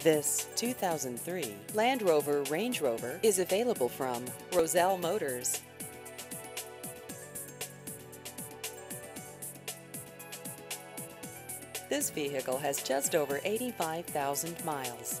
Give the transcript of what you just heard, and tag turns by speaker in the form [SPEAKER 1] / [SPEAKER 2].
[SPEAKER 1] This 2003 Land Rover Range Rover is available from Roselle Motors. This vehicle has just over 85,000 miles.